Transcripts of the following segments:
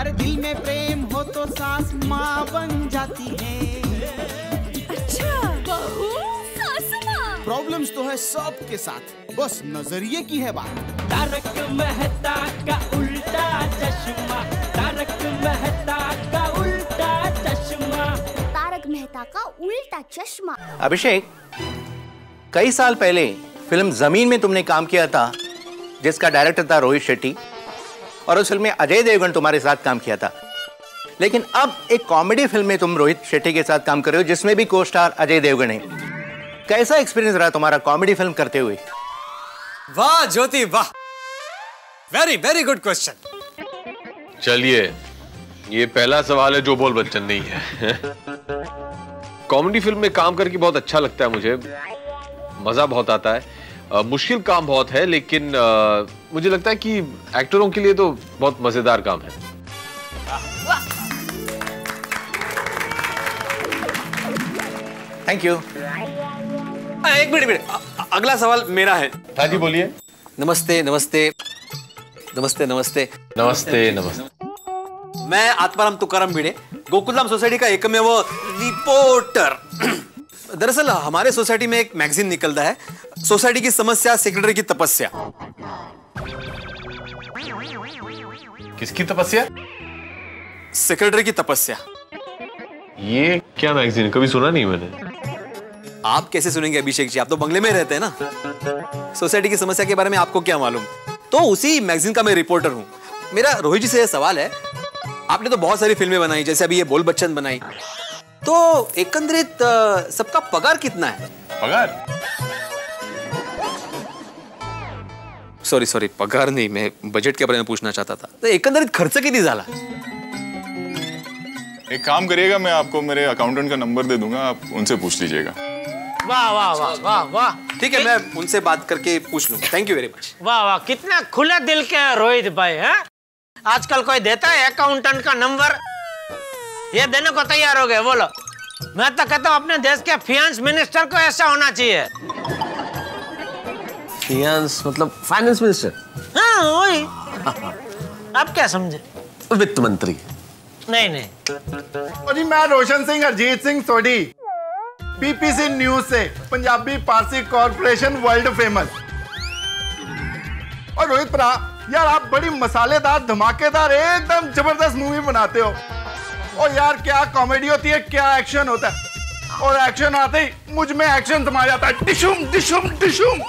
अरे दिल में प्रेम हो तो सास माँ बन जाती है। अच्छा। बहू प्रॉब्लम्स तो है सबके साथ। बस नज़रिए की है बात। तारक मेहता का उल्टा चश्मा तारक मेहता का उल्टा चश्मा। तारक मेहता का उल्टा चश्मा। अभिषेक कई साल पहले फ़िल्म ज़मीन में तुमने काम किया था जिसका डायरेक्टर था रोहित शेट्टी। और उस फ़िल्म में अजय देवगन तुम्हारे साथ काम किया था। लेकिन अब एक कॉमेडी फ़िल्म में तुम रोहित शेट्टी के साथ काम कर रहे हो जिसमें भी को स्टार अजय देवगन है। कैसा एक्सपीरियंस रहा तुम्हारा कॉमेडी फ़िल्म करते हुए? वाह ज्योति वाह। वेरी वेरी गुड क्वेश्चन चलिए ये पहला सवाल है जो बोल बच्चन नहीं है। कॉमेडी फ़िल्म में काम करके बहुत अच्छा लगता है मुझे। मज़ा बहुत आता है। मुश्किल काम बहुत है लेकिन अ, मुझे लगता है कि एक्टरों के लिए तो बहुत मज़ेदार काम है। थैंक यू एक मिनट मिनट। अगला सवाल मेरा है। हाँ जी बोलिए। नमस्ते नमस्ते। नमस्ते नमस्ते। नमस्ते नमस्ते। मैं आत्माराम तुकाराम भिड़े गोकुलधाम सोसाइटी का एकमेव रिपोर्टर। दरअसल हमारे सोसाइटी में एक मैगजीन निकलता है सोसाइटी की समस्या सेक्रेटरी की तपस्या। किसकी तपस्या? सेक्रेटरी की तपस्या। ये क्या मैगजीन है? कभी सुना नहीं मैंने। आप कैसे सुनेंगे अभिषेक जी? आप तो बंगले में रहते हैं ना। सोसाइटी की समस्या के बारे में आपको क्या मालूम? तो उसी मैगजीन का मैं रिपोर्टर हूँ। मेरा रोहित जी से यह सवाल है आपने तो बहुत सारी फ़िल्में बनाई जैसे अभी ये बोल बच्चन बनाई। तो एकंदरित सबका पगार कितना है? पगार? सॉरी सॉरी पगार नहीं मैं बजट के बारे में पूछना चाहता था। तो एकंदरीत खर्च किती झाला? एक काम करिएगा मैं आपको मेरे अकाउंटेंट का नंबर दे दूँगा आप उनसे पूछ लीजिएगा। वाह वाह वाह वाह वाह। ठीक है मैं उनसे बात करके पूछ लूँगा। थैंक यू वेरी मच वाह वाह कितना खुले दिल के हैं रोहित भाई हैं? आजकल कोई देता है अकाउंटेंट का नंबर ये देने को तैयार हो गए बोलो। मैं तो कहता हूँ अपने देश के फियांस मिनिस्टर को ऐसा होना चाहिए। फियांस मतलब फाइनेंस मिनिस्टर हाँ वही। आप क्या समझे? वित्त मंत्री। नहीं नहीं। और जी मैं रोशन सिंह अरजीत सिंह सोडी पीपीसी न्यूज़ से Punjabi Parsi corporation world famous और रोहित प्रा यार आप बड़ी मसालेदार धमाकेदार एकदम ज़बरदस्त मूवी बनाते हो। और यार क्या कॉमेडी होती है क्या एक्शन होता है? और एक्शन आते ही मुझमें एक्शन समा जाता है। डिशुम डिशुम डिशुम।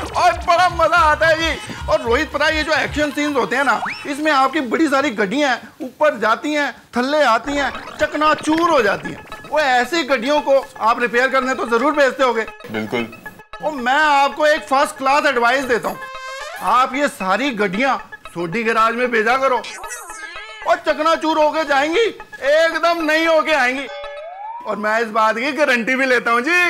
और बड़ा मज़ा आता है जी और रोहित परा ये जो एक्शन सीन्स होते हैं ना इसमें आपकी बड़ी सारी गड्डियाँ ऊपर जाती हैं थल्ले आती हैं चकना चूर हो जाती हैं। वो ऐसी गड्डियों को आप रिपेयर करने तो ज़रूर भेजते होगे। बिल्कुल। और मैं आपको एक फ़र्स्ट क्लास एडवाइस देता हूँ। आप ये सारी गड्डियाँ सोडी गैराज में भेजा करो। और चकनाचूर होके जाएँगी एकदम नहीं होके आएँगी। और मैं इस बात की गारंटी भी लेता हूँ जी।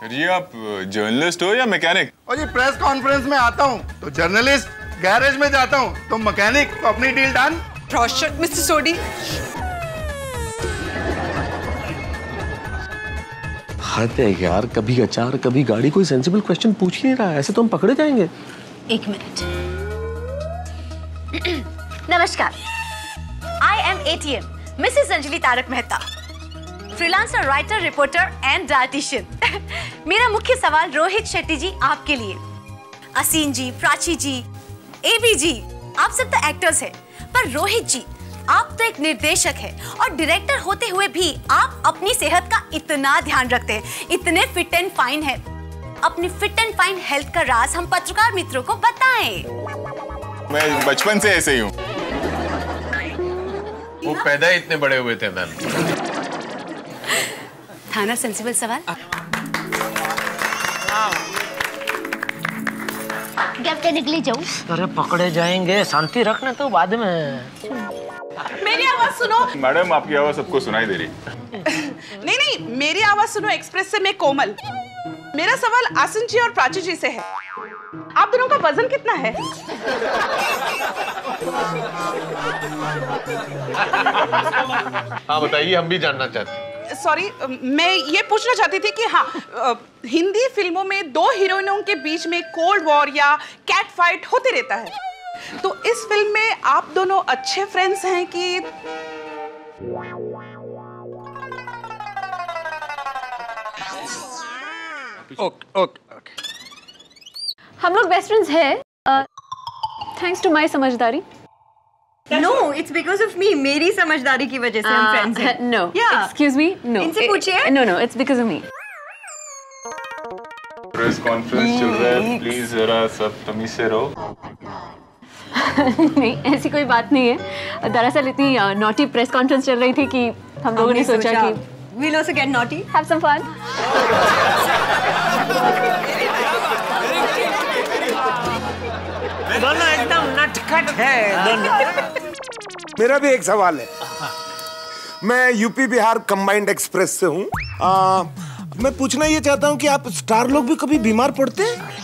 सर जी आप जर्नलिस्ट हो या मैकेनिक और जी प्रेस कॉन्फ्रेंस में आता हूँ तो जर्नलिस्ट गैरेज में जाता हूँ तो मैकेनिक तो अपनी deal done Roshan mister Sodhi हद है यार कभी अचार कभी गाड़ी कोई सेंसिबल क्वेश्चन पूछ ही नहीं रहा ऐसे तो हम पकड़े जाएँगे। एक मिनट। नमस्कार। I am ATM Mrs Anjali Tarak Mehta freelancer writer reporter and dietitian मेरा मुख्य सवाल रोहित शेट्टी जी आपके लिए। असीन जी प्राची जी एबी जी आप सब तो एक्टर्स हैं। पर रोहित जी आप तो एक निर्देशक हैं और डायरेक्टर होते हुए भी आप अपनी सेहत का इतना ध्यान रखते हैं। इतने फिट एंड फाइन हैं। अपनी फिट एंड फाइन हेल्थ का राज हम पत्रकार मित्रों को बताएँ। मैं बचपन से ऐसे ही हूँ। वो पैदा ही इतने बड़े हुए थे मैम। था ना सेंसिबल सवाल? कैप्टन निकली जाऊँ। अरे पकड़े जाएँगे शांति रखने तो बाद में। मेरी आवाज़ सुनो। मैडम आपकी आवाज़ सबको सुनाई दे रही नहीं नहीं मेरी आवाज़ सुनो एक्सप्रेस से मैं कोमल। मेरा सवाल आसन जी और प्राची जी से है। आप दोनों का वज़न कितना है? हाँ बताइए हम भी जानना चाहते हैं। सॉरी मैं ये पूछना चाहती थी कि हाँ हिंदी फ़िल्मों में दो हीरोइनों के बीच में कोल्ड वॉर या कैट फाइट होते रहता है। तो इस फ़िल्म में आप दोनों अच्छे फ्रेंड्स हैं कि ओके ओके हम लोग बेस्ट फ्रेंड्स है। थैंक्स टू माय समझदारी। No it's because of me मेरी समझदारी की वजह से हम फ्रेंड्स हैं। No Yeah. Excuse me no इनसे पूछिए। No no it's because of me press conference चल रहा है प्लीज़ जरा सब तमीज से रहो। नहीं ऐसी कोई बात नहीं है। दरअसल इतनी नॉटी प्रेस कॉन्फ्रेंस चल रही थी कि हम लोगों ने सोचा कि we'll also get naughty. Have some fun. दोनों एकदम नटखट है। दोनों मेरा भी एक सवाल है। मैं यूपी बिहार कंबाइंड एक्सप्रेस से हूँ। मैं पूछना ये चाहता हूँ कि आप स्टार लोग भी कभी बीमार पड़ते हैं?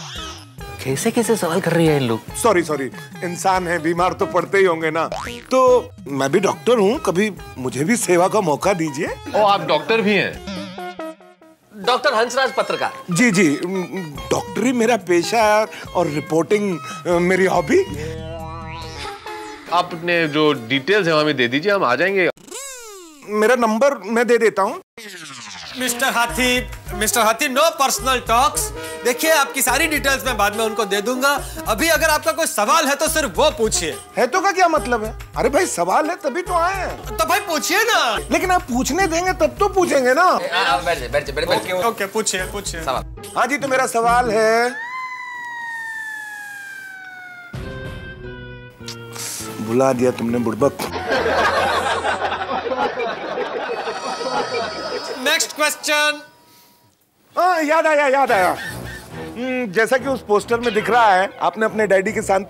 कैसे कैसे सवाल कर रही है इन लोग? सॉरी सॉरी इंसान है बीमार तो पड़ते ही होंगे ना। तो मैं भी डॉक्टर हूँ कभी मुझे भी सेवा का मौका दीजिए। ओ आप डॉक्टर भी हैं? डॉक्टर हंसराज पत्रकार। जी जी डॉक्टरी मेरा पेशा है और रिपोर्टिंग मेरी हॉबी। आप अपने जो डिटेल्स हैं हमें दे दीजिए हम आ जाएँगे। मेरा नंबर मैं दे देता हूँ। मिस्टर हाथी मिस्टर हाथी नो पर्सनल टॉक्स देखिए आपकी सारी डिटेल्स मैं बाद में उनको दे दूँगा। अभी अगर आपका कोई सवाल है तो सिर्फ़ वो पूछिए। है तो का क्या मतलब है? अरे भाई सवाल है तभी तो आए हैं। तो भाई पूछिए ना। लेकिन आप पूछने देंगे तब तो पूछेंगे ना। बैठ बैठ बैठ ओके पूछिए पूछिए। हाँ जी तो मेरा सवाल है बुला दिया तुमने बुड़बक नेक्स्ट क्वेश्चन हाँ याद आया याद आया। हम्म, जैसा कि उस पोस्टर में दिख रहा है आपने अपने डैडी के साथ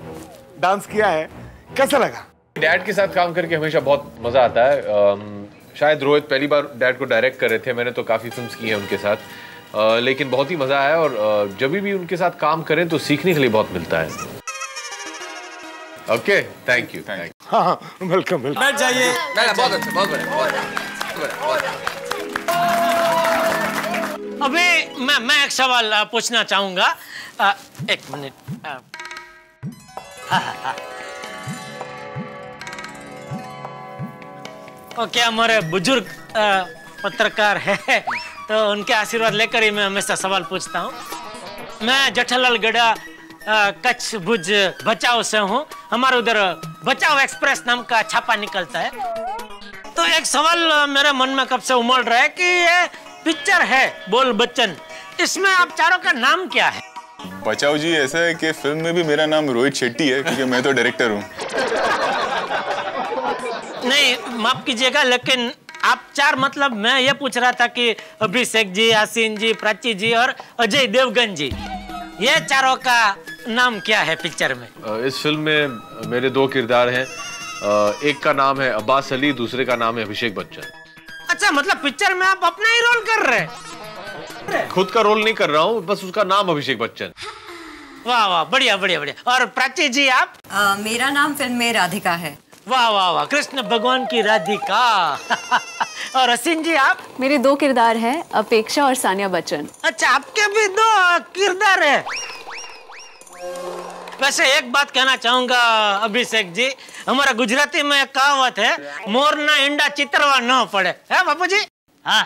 डांस किया है। कैसा लगा? डैड के साथ काम करके हमेशा बहुत मज़ा आता है। शायद रोहित पहली बार डैड को डायरेक्ट कर रहे थे मैंने तो काफ़ी फ़िल्म की हैं उनके साथ। लेकिन बहुत ही मज़ा आया और जब भी उनके साथ काम करें तो सीखने के लिए बहुत मिलता है। ओके थैंक यू थैंक हाँ हाँ वेलकम वेलकम बैठ जाइए। बहुत अच्छा बहुत बढ़िया बहुत अभी मैं मैं एक सवाल पूछना चाहूँगा। एक मिनट। ओके हमारे बुज़ुर्ग पत्रकार है तो उनके आशीर्वाद लेकर ही मैं हमेशा सवाल पूछता हूँ। मैं जठलाल गढ़ा कच्छ भुज बचाव से हूँ। हमारे उधर बचाव एक्सप्रेस नाम का छापा निकलता है। तो एक सवाल मेरे मन में कब से उमड़ रहा है कि ये पिक्चर है बोल बच्चन। इसमें आप चारों का नाम क्या है? बचाओ जी ऐसा है कि फ़िल्म में भी मेरा नाम रोहित शेट्टी है क्योंकि मैं तो डायरेक्टर हूँ। नहीं माफ़ कीजिएगा लेकिन आप चार मतलब मैं ये पूछ रहा था कि अभिषेक जी आसीन जी प्राची जी और अजय देवगन जी ये चारों का नाम क्या है पिक्चर में? इस फ़िल्म में मेरे दो किरदार हैं। एक का नाम है अब्बास अली दूसरे का नाम है अभिषेक बच्चन। अच्छा मतलब पिक्चर में आप अपना ही रोल कर रहे हैं? खुद का रोल नहीं कर रहा हूँ बस उसका नाम अभिषेक बच्चन। वाह वाह बढ़िया बढ़िया बढ़िया। और प्राची जी आप? अ, मेरा नाम फ़िल्म में राधिका है। वाह वाह वाह कृष्ण भगवान की राधिका। और असीन जी आप? मेरे दो किरदार हैं अपेक्षा और सानिया बच्चन। अच्छा आपके भी दो किरदार है। वैसे एक बात कहना चाहूँगा, अभिषेक जी। हमारा गुजराती में एक कहावत है मोर ना इंडा चित्रवा न पड़े। है बापू जी हाँ।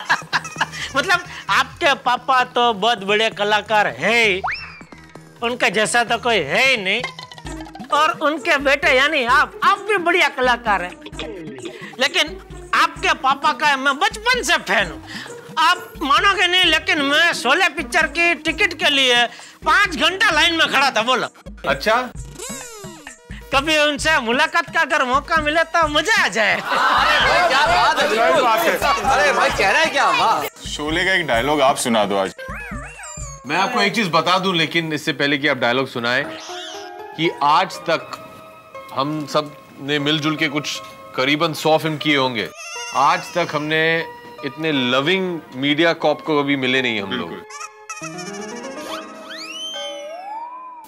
मतलब आपके पापा तो बहुत बड़े कलाकार है। उनका जैसा तो कोई है ही नहीं। और उनके बेटे, यानी आप आप भी बढ़िया कलाकार हैं। लेकिन आपके पापा का मैं बचपन से फ़ैन हूँ। आप मानोगे नहीं लेकिन मैं शोले पिक्चर की टिकट के लिए पाँच घंटा लाइन में खड़ा था बोलो। अच्छा? कभी उनसे मुलाकात का अगर मौका मिले तो मज़ा आ जाए। क्या बात है अरे भाई कह रहा है क्या? वाह। शोले का एक डायलॉग आप सुना दो आज। मैं आपको एक चीज़ बता दूँ लेकिन इससे पहले कि आप डायलॉग सुनाए कि आज तक हम सबने मिलजुल के कुछ करीबन सौ फ़िल्म किए होंगे। आज तक हमने इतने लविंग मीडिया कॉप को कभी मिले नहीं हम लोग।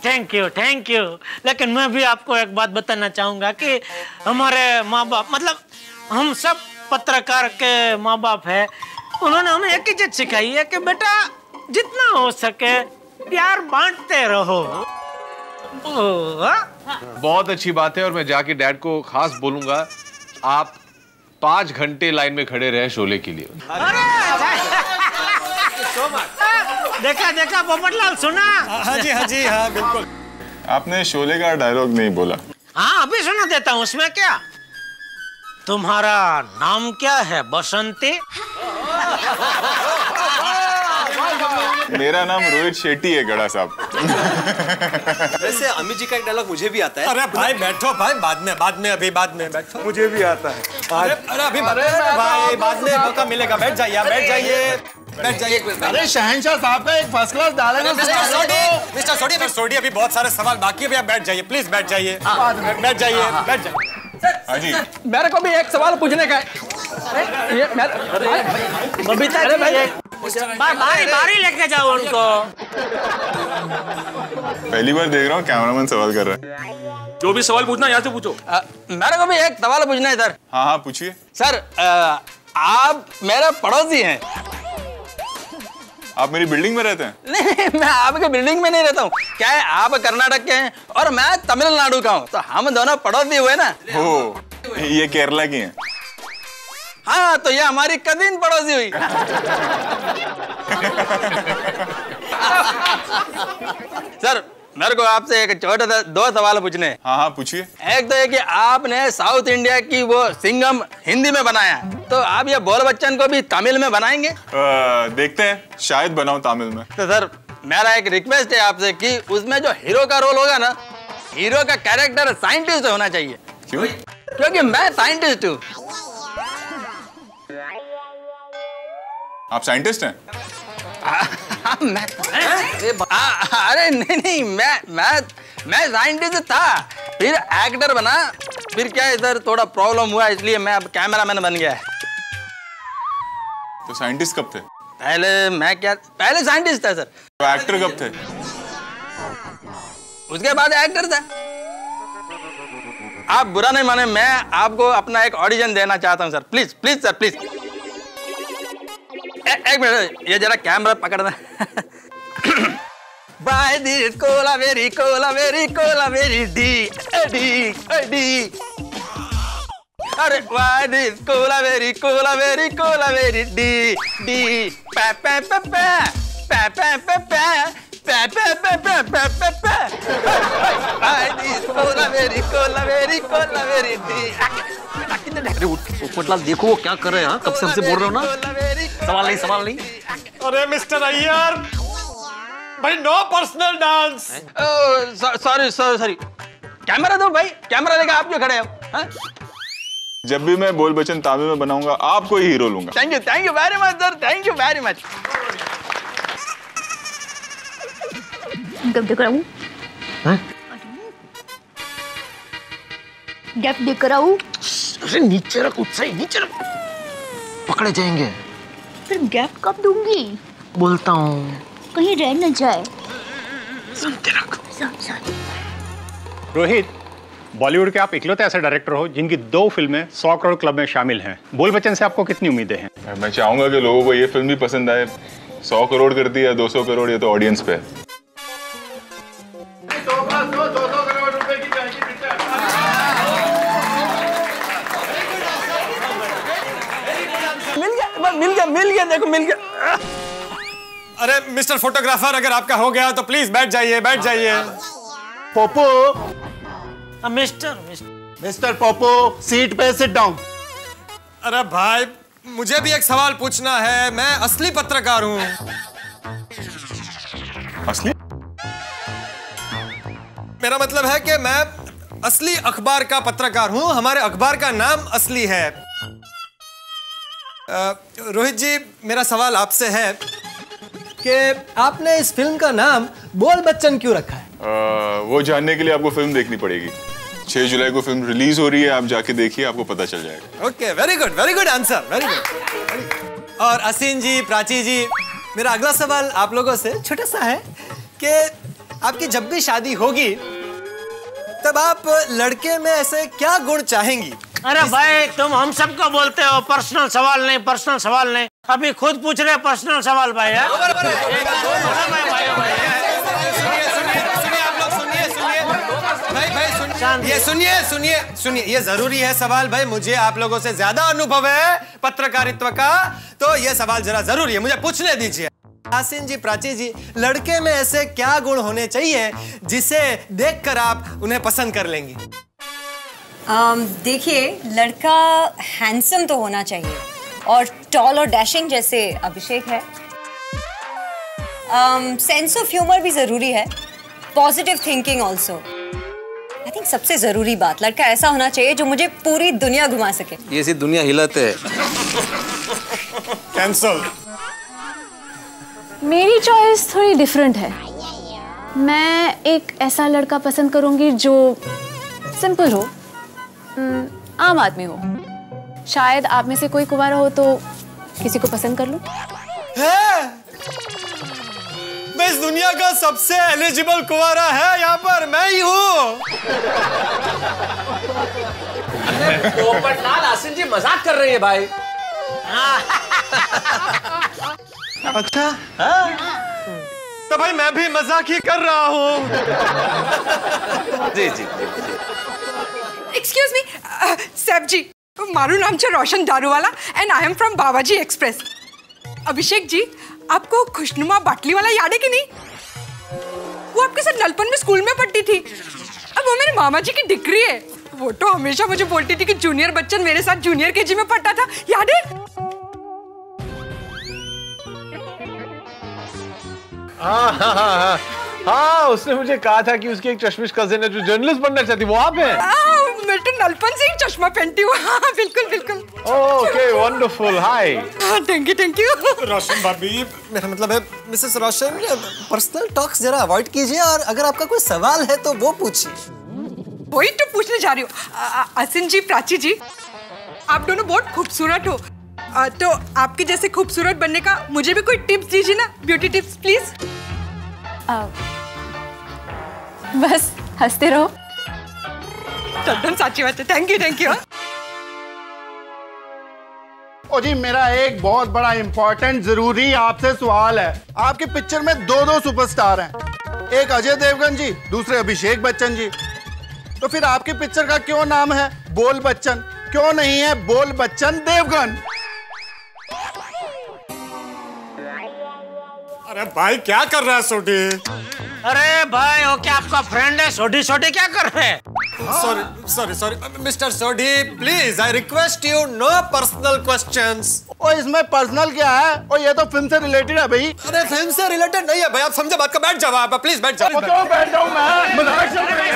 थैंक यू थैंक यू लेकिन मैं भी आपको एक बात बताना चाहूँगा कि हमारे माँ बाप मतलब हम सब पत्रकार के माँ बाप है। उन्होंने हमें एक ही चीज़ सिखाई है कि बेटा जितना हो सके प्यार बांटते रहो। हाँ? बहुत अच्छी बात है और मैं जाके डैड को खास बोलूँगा आप पाँच घंटे लाइन में खड़े रहे शोले के लिए। देखा देखा पोपटलाल सुना? हाँ जी, हाँ जी, हाँ, बिल्कुल। आपने शोले का डायलॉग नहीं बोला। हाँ अभी सुना देता हूँ उसमें क्या? तुम्हारा नाम क्या है बसंती? मेरा नाम रोहित शेट्टी है गड़ा साहब। वैसे अमित जी का एक डायलॉग मुझे भी आता है। अरे भाई बैठो भाई बाद में बाद में अभी बाद में बैठो। मुझे भी आता है। अरे अरे अभी बाद भाई बाद में मौका मिलेगा। बैठ जाइए बैठ जाइए बैठ जाइए। अरे शहनशाह साहब का एक फ़र्स्ट क्लास डायलॉग है, मिस्टर सोडी मिस्टर सोडी अभी सोडी अभी बहुत सारे सवाल बाकी है अभी आप बैठ जाइए प्लीज़ बैठ जाइए। बैठ जाइए बैठ जाइए। हाँ मेरे को भी एक सवाल पूछने का है। ये मैं बबीता जी भाई बारी बारी लेके जाओ उनको। पहली बार देख रहा हूँ कैमरामैन सवाल कर रहा है। जो भी सवाल पूछना यहाँ से पूछो। मेरे को भी एक सवाल पूछना है सर हाँ हाँ पूछिए। सर आप मेरे पड़ोसी हैं। आप मेरी बिल्डिंग में रहते हैं? नहीं मैं आपके बिल्डिंग में नहीं रहता हूँ। क्या है आप कर्नाटक के हैं और मैं तमिलनाडु का हूँ। तो हम दोनों पड़ोसी हुए ना? हो ये केरला की हैं। हाँ तो ये हमारी कदीन पड़ोसी हुई। सर मेरे को आपसे एक छोटा सा दो सवाल पूछने हाँ। हाँ पूछिए। एक तो ये कि आपने साउथ इंडिया की वो सिंगम हिंदी में बनाया तो आप ये बोल बच्चन को भी तमिल में बनाएँगे? अ, देखते हैं शायद बनाऊँ तमिल में। तो सर मेरा एक रिक्वेस्ट है आपसे कि उसमें जो हीरो का रोल होगा ना हीरो का कैरेक्टर साइंटिस्ट होना चाहिए। क्यों? क्योंकि मैं साइंटिस्ट हूँ। आप साइंटिस्ट हैं? मैं अरे नहीं नहीं मैं मैं मैं साइंटिस्ट था। फिर एक्टर बना फिर क्या इधर थोड़ा प्रॉब्लम हुआ इसलिए मैं अब कैमरामैन बन गया। तो साइंटिस्ट कब थे? पहले मैं क्या पहले साइंटिस्ट था सर तो एक्टर कब थे? उसके बाद एक्टर था। आप बुरा नहीं माने, मैं आपको अपना एक ऑडिशन देना चाहता हूँ sir please please sir please एक मिनट, ये जरा कैमरा पकड़ना by the, Cola very Cola very Cola very D D D. अरे why this Cola very Cola very Cola very D di. पै पै पै पै पै पै पै। bad, bad, bad, bad, bad, bad, bad. I need cola, very cola, very cola, very अरे ऊपर क्लास देखो वो क्या कर रहे हैं हाँ? कब से हमसे बोल रहे हो ना? सवाल नहीं सवाल नहीं। अरे मिस्टर अय्यर भाई no personal dance sorry sorry sorry. Camera दो भाई कैमरा लेके आप क्यों खड़े हो हाँ? जब भी मैं बोल बच्चन तामिल में बनाऊँगा आपको ही हीरो लूँगा। Thank you thank you very much sir thank you very much गप देख रहा हूँ? गप देख रहा हूँ अरे नीचे रख सही नीचे रख। पकड़े जाएँगे। फिर गैप कब दूँगी? बोलता हूँ। कहीं रह न जाए। सुनते रख। सब सब रोहित बॉलीवुड के आप इकलौते ऐसे डायरेक्टर हो जिनकी दो फ़िल्में सौ करोड़ क्लब में शामिल हैं। बोल बच्चन से आपको कितनी उम्मीदें हैं? मैं चाहूँगा कि लोगों को ये फ़िल्म भी पसंद आए। सौ करोड़ करती है दो सौ करोड़ ये तो ऑडियंस पे है। मिल गया मिल गया मिल गया देखो मिल गया। अरे मिस्टर फोटोग्राफर अगर आपका हो गया तो प्लीज़ बैठ जाइए बैठ जाइए। Popo mister mister. Mister Popo seat पे सिट डाउन अरे भाई मुझे भी एक सवाल पूछना है मैं असली पत्रकार हूँ। असली? मेरा मतलब है कि मैं असली अखबार का पत्रकार हूँ। हमारे अखबार का नाम असली है। रोहित जी मेरा सवाल आपसे है कि आपने इस फ़िल्म का नाम बोल बच्चन क्यों रखा है? आ, वो जानने के लिए आपको फ़िल्म देखनी पड़ेगी। 6 जुलाई को फ़िल्म रिलीज़ हो रही है आप जाके देखिए आपको पता चल जाएगा। Okay very good very good answer very good और असीन जी प्राची जी मेरा अगला सवाल आप लोगों से छोटा सा है कि आपकी जब भी शादी होगी तब आप लड़के में ऐसे क्या गुण चाहेंगी? अरे भाई तुम हम सबको बोलते हो पर्सनल सवाल नहीं पर्सनल सवाल नहीं। अभी खुद पूछ रहे पर्सनल सवाल भाई है? भाई भाई सुनिए ये सुनिए सुनिए सुनिए ये ज़रूरी है सवाल भाई मुझे आप लोगों से ज़्यादा अनुभव है पत्रकारित्व का तो ये सवाल जरा ज़रूरी है मुझे पूछने दीजिए। आसिन जी प्राची जी लड़के में ऐसे क्या गुण होने चाहिए जिसे देखकर आप उन्हें पसंद कर लेंगी? अम, देखिए लड़का हैंडसम तो होना चाहिए और टॉल और डैशिंग जैसे अभिषेक है। सेंस ऑफ़ ह्यूमर भी ज़रूरी है। Positive thinking also I think सबसे ज़रूरी बात लड़का ऐसा होना चाहिए जो मुझे पूरी दुनिया घुमा सके। ये सी दुनिया हिलाते है। कैंसल मेरी चॉइस थोड़ी डिफरेंट है। मैं एक ऐसा लड़का पसंद करूँगी जो सिंपल हो आम आदमी हो। शायद आप में से कोई कुमारा हो तो किसी को पसंद कर लूँ। है? मैं इस दुनिया का सबसे एलिजिबल कुंवारा है यहाँ पर मैं ही हूँ। पोपटलाल आसिन जी मज़ाक कर रही है भाई। अच्छा तो भाई मैं भी मज़ाक ही कर रहा हूँ। जी जी एक्सक्यूज मी सैफ जी मारू नाम छे रोशन दारू वाला and I am from Babaji express Abhishek ji आपको खुशनुमा बाटली वाला याद है कि नहीं? वो आपके साथ नलपन में स्कूल में पढ़ती थी। अब वो मेरे मामा जी की डिग्री है। वो तो हमेशा मुझे बोलती थी कि जूनियर बच्चन मेरे साथ जूनियर केजी में पढ़ता था। याद है? हाँ हाँ हाँ हाँ। हाँ उसने मुझे कहा था कि उसकी एक चश्मिश कजिन है जो जर्नलिस्ट बनना चाहती वो आप है? तो नलपन से ही चश्मा पहनती हूँ। हाँ बिल्कुल बिल्कुल। Okay wonderful hi thank you thank you Roshan भाभी मेरा मतलब है मिसेस रोशन पर्सनल टॉक्स जरा अवॉइड कीजिए और अगर आपका कोई सवाल है तो वो पूछिए। वही तो पूछने जा रही हूँ। असिन जी प्राची जी आप दोनों बहुत खूबसूरत हो। तो आपके जैसे खूबसूरत बनने का मुझे भी कोई टिप्स दीजिए ना ब्यूटी टिप्स प्लीज़ बस हँसते रहो। एकदम साची बात है। थैंक यू थैंक यू ओ जी मेरा एक बहुत बड़ा इम्पोर्टेंट ज़रूरी आपसे सवाल है। आपके पिक्चर में दो दो सुपरस्टार हैं। एक अजय देवगन जी दूसरे अभिषेक बच्चन जी। तो फिर आपकी पिक्चर का क्यों नाम है? बोल बच्चन। क्यों नहीं है बोल बच्चन देवगन? अरे भाई क्या कर रहा है सोटी अरे भाई वो क्या आपका फ्रेंड है छोटी छोटी क्या कर रहे हैं sorry sorry sorry mister Sodhi please I request you no personal questions ओ इसमें पर्सनल क्या है और ये तो फ़िल्म से रिलेटेड है भाई अरे फ़िल्म से रिलेटेड नहीं है भाई आप समझे बात का बैठ जाओ आप प्लीज़ बैठ जाओ क्यों बैठ जाऊँ मैं मज़ाक चल रहा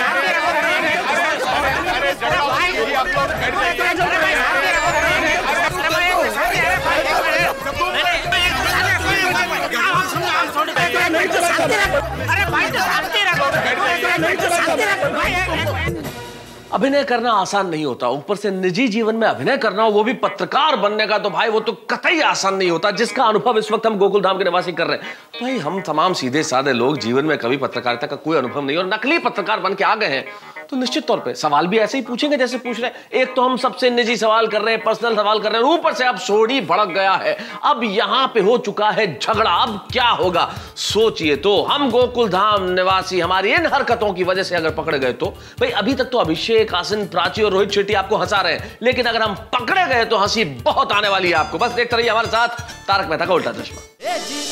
अभिनय करना आसान नहीं होता। ऊपर से निजी जीवन में अभिनय करना, वो भी पत्रकार बनने का तो भाई वो तो कतई आसान नहीं होता, जिसका अनुभव इस वक्त हम गोकुल धाम के निवासी कर रहे हैं। भाई, हम तमाम सीधे साधे लोग जीवन में कभी पत्रकारिता का कोई अनुभव नहीं, और नकली पत्रकार बन के आ गए हैं। तो निश्चित तौर पे सवाल भी ऐसे ही पूछेंगे, जैसे पूछ रहे हैं, एक तो हम सबसे निजी सवाल कर रहे हैं, पर्सनल सवाल कर रहे हैं, ऊपर से अब सोडी भड़क गया है, अब यहाँ पे हो चुका है झगड़ा, अब क्या होगा? सोचिए तो हम गोकुल धाम निवासी, हमारी इन हरकतों की वजह से अगर पकड़े गए तो भाई अभी तक तो अभिषेक आसिन प्राची और रोहित शेट्टी आपको हंसा रहे हैं, लेकिन अगर हम पकड़े गए तो हँसी बहुत आने वाली है आपको। बस देखते रहिए हमारे साथ, तारक मेहता का उल्टा चश्मा।